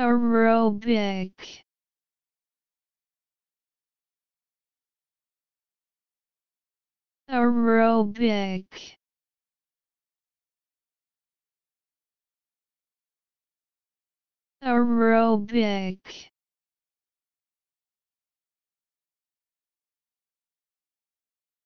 aerobic. Aerobic. Aerobic.